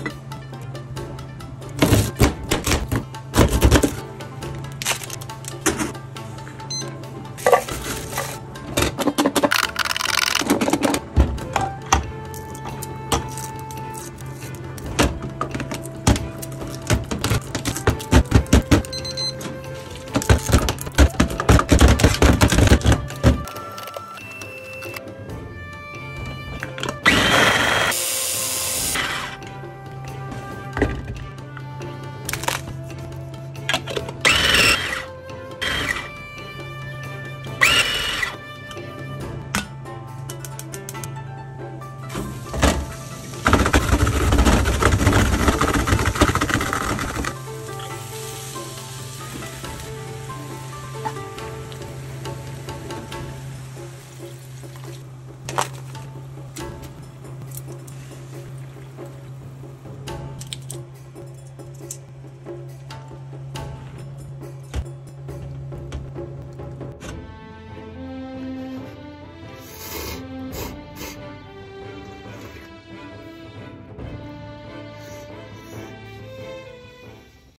す